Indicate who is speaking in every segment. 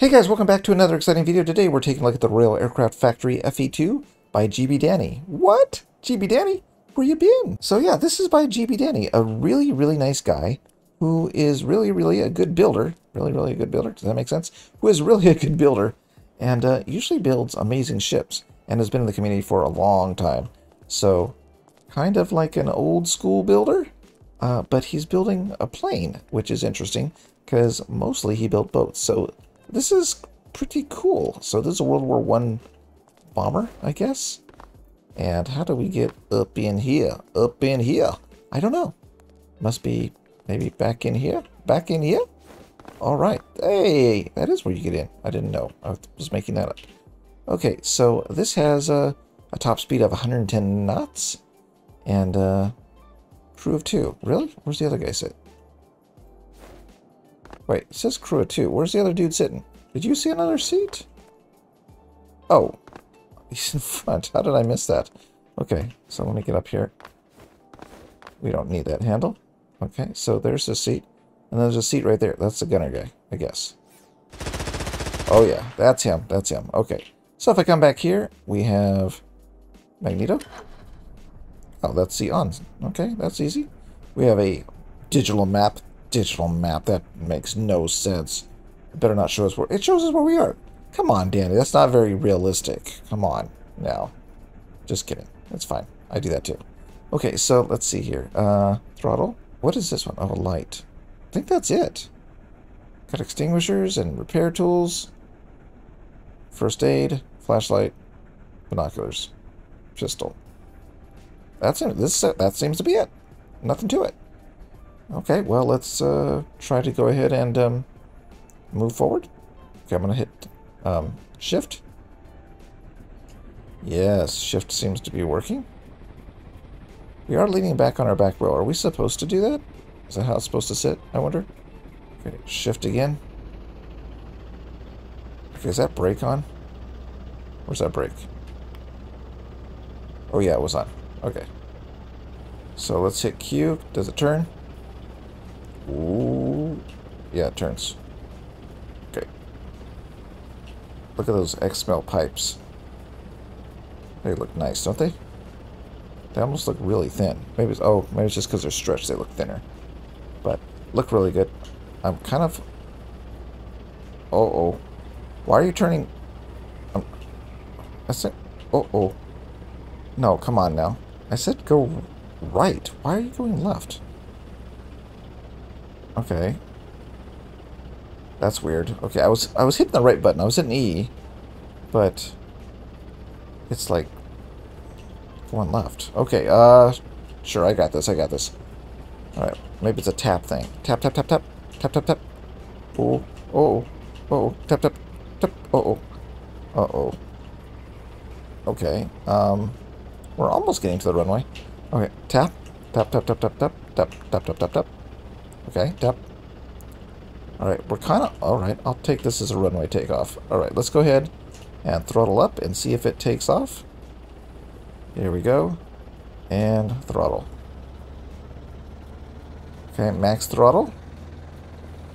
Speaker 1: Hey guys, welcome back to another exciting video. Today we're taking a look at the Royal Aircraft Factory FE2 by GB Danny. What? GB Danny? Where you been? So yeah, this is by GB Danny, a really, really nice guy who is really, really a good builder. Really, really a good builder. Does that make sense? Who is really a good builder and uh, usually builds amazing ships and has been in the community for a long time. So kind of like an old school builder, uh, but he's building a plane, which is interesting because mostly he built boats. So this is pretty cool. So this is a World War One bomber, I guess. And how do we get up in here? Up in here? I don't know. Must be maybe back in here? Back in here? All right. Hey, that is where you get in. I didn't know. I was making that up. Okay, so this has a, a top speed of 110 knots and a crew of two. Really? Where's the other guy sit? Wait, it says crew of two. Where's the other dude sitting? Did you see another seat? Oh, he's in front. How did I miss that? Okay, so let me get up here. We don't need that handle. Okay, so there's a seat. And there's a seat right there. That's the gunner guy, I guess. Oh yeah, that's him. That's him. Okay. So if I come back here, we have Magneto. Oh, that's the on. Okay, that's easy. We have a digital map digital map. That makes no sense. It better not show us where... It shows us where we are. Come on, Danny. That's not very realistic. Come on. Now. Just kidding. That's fine. I do that too. Okay, so let's see here. Uh, throttle. What is this one? Oh, a light. I think that's it. Got extinguishers and repair tools. First aid. Flashlight. Binoculars. Pistol. That's it. This, that seems to be it. Nothing to it. Okay, well, let's uh, try to go ahead and um, move forward. Okay, I'm going to hit um, shift. Yes, shift seems to be working. We are leaning back on our back wheel. Are we supposed to do that? Is that how it's supposed to sit, I wonder? Okay, shift again. Okay, is that brake on? Where's that brake? Oh yeah, it was on. Okay. So let's hit Q. Does it turn? Ooh. Yeah, it turns. Okay. Look at those X-Mel pipes. They look nice, don't they? They almost look really thin. Maybe it's, oh, maybe it's just because they're stretched they look thinner. But look really good. I'm kind of... Oh, oh. Why are you turning... Um, I said... Oh, oh. No, come on now. I said go right. Why are you going left? Okay. That's weird. Okay, I was I was hitting the right button. I was hitting E, but it's like going left. Okay, uh sure, I got this. I got this. All right, maybe it's a tap thing. Tap tap tap tap. Tap tap tap. Oh, oh, oh, tap tap tap. Oh, oh. Uh-oh. Okay. Um we're almost getting to the runway. Okay, tap. Tap tap tap tap tap tap tap tap tap tap. Okay, tap. Alright, we're kind of... Alright, I'll take this as a runway takeoff. Alright, let's go ahead and throttle up and see if it takes off. Here we go. And throttle. Okay, max throttle.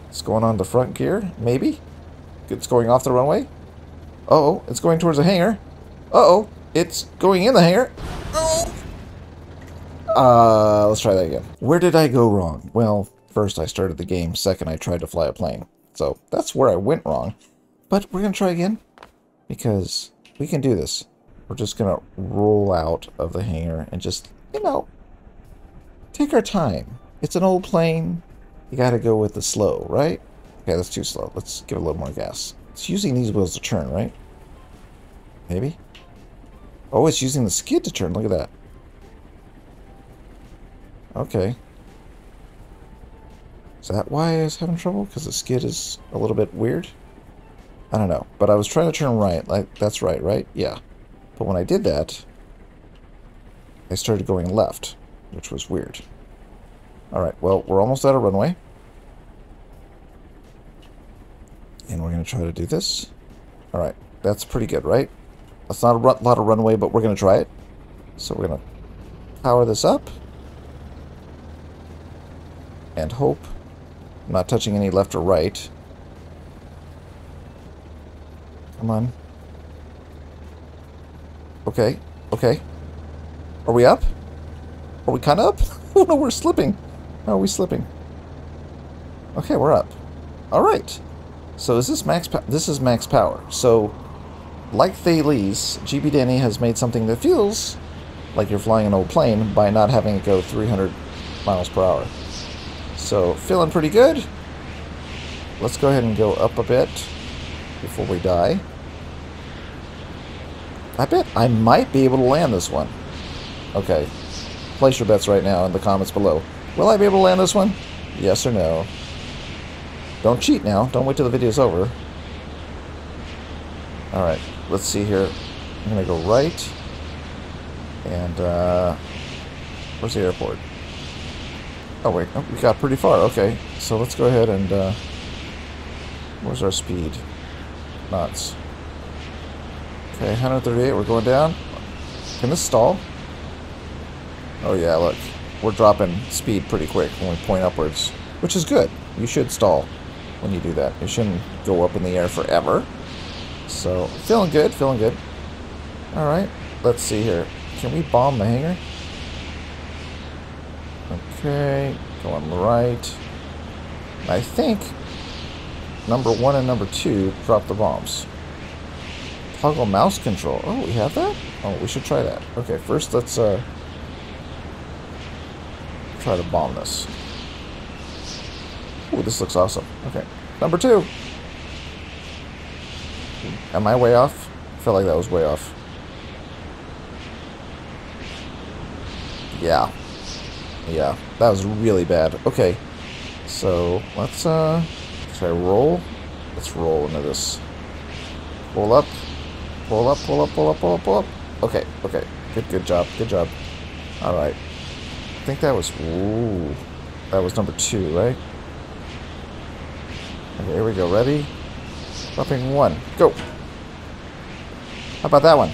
Speaker 1: It's going on the front gear, maybe. It's going off the runway. Uh oh it's going towards the hangar. Uh-oh, it's going in the hangar. Oh. Uh, let's try that again. Where did I go wrong? Well, First, I started the game. Second, I tried to fly a plane. So that's where I went wrong. But we're going to try again because we can do this. We're just going to roll out of the hangar and just, you know, take our time. It's an old plane. You got to go with the slow, right? Okay, that's too slow. Let's give it a little more gas. It's using these wheels to turn, right? Maybe? Oh, it's using the skid to turn. Look at that. Okay. Is that why I was having trouble? Because the skid is a little bit weird? I don't know. But I was trying to turn right. Like That's right, right? Yeah. But when I did that, I started going left, which was weird. Alright, well, we're almost out of runway. And we're going to try to do this. Alright, that's pretty good, right? That's not a lot of runway, but we're going to try it. So we're going to power this up. And hope I'm not touching any left or right. Come on. Okay. Okay. Are we up? Are we kind of up? oh no, we're slipping. How are we slipping? Okay, we're up. All right. So is this max? this is max power. So, like Thales, GB Danny has made something that feels like you're flying an old plane by not having it go 300 miles per hour. So, feeling pretty good. Let's go ahead and go up a bit before we die. I bet I might be able to land this one. Okay. Place your bets right now in the comments below. Will I be able to land this one? Yes or no? Don't cheat now. Don't wait till the video's over. Alright, let's see here. I'm going to go right. And, uh... Where's the airport? Oh, wait. Oh, we got pretty far. Okay. So let's go ahead and, uh... Where's our speed? Knots. Okay, 138. We're going down. Can this stall? Oh, yeah, look. We're dropping speed pretty quick when we point upwards. Which is good. You should stall when you do that. You shouldn't go up in the air forever. So, feeling good, feeling good. Alright, let's see here. Can we bomb the hangar? Okay, go on the right. I think number one and number two drop the bombs. Toggle mouse control. Oh, we have that? Oh, we should try that. Okay, first let's uh, try to bomb this. Ooh, this looks awesome. Okay. Number two. Am I way off? I felt like that was way off. Yeah. Yeah. That was really bad. Okay. So, let's, uh... Try roll? Let's roll into this. Pull up. Pull up, pull up, pull up, pull up, pull up. Okay, okay. Good, good job. Good job. Alright. I think that was... Ooh. That was number two, right? Okay, here we go. Ready? Dropping one. Go. How about that one?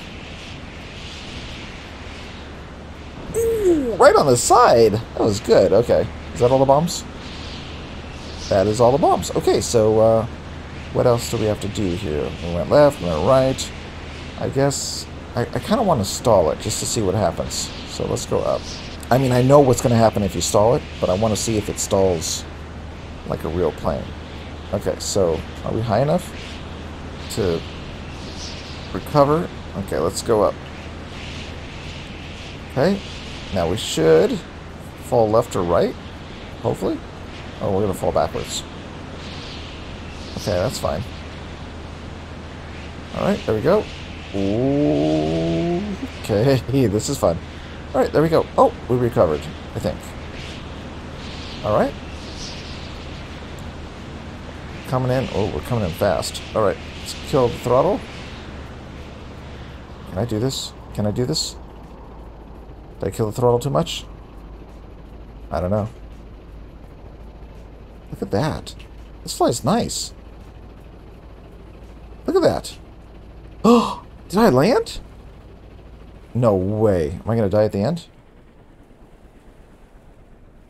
Speaker 1: Ooh, right on the side. That was good. Okay. Is that all the bombs? That is all the bombs. Okay, so uh, what else do we have to do here? We went left, we went right. I guess I, I kind of want to stall it just to see what happens. So let's go up. I mean, I know what's going to happen if you stall it, but I want to see if it stalls like a real plane. Okay, so are we high enough to recover? Okay, let's go up. Okay, now we should fall left or right, hopefully. Oh, we're going to fall backwards. Okay, that's fine. Alright, there we go. Ooh, okay, this is fun. Alright, there we go. Oh, we recovered, I think. Alright. Coming in. Oh, we're coming in fast. Alright, let's kill the throttle. Can I do this? Can I do this? Did I kill the throttle too much? I don't know. Look at that. This flies nice. Look at that. Oh, did I land? No way. Am I going to die at the end?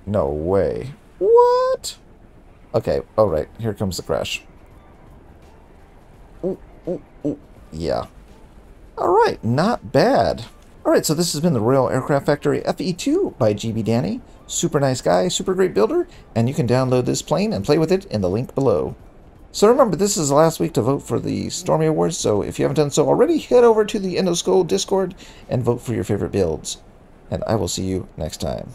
Speaker 1: No way. What? Okay, alright, here comes the crash. Ooh, ooh, ooh. Yeah. Alright, not bad. Alright, so this has been the Royal Aircraft Factory FE2 by GB Danny. Super nice guy, super great builder, and you can download this plane and play with it in the link below. So remember, this is the last week to vote for the Stormy Awards, so if you haven't done so already, head over to the Endoskull Discord and vote for your favorite builds. And I will see you next time.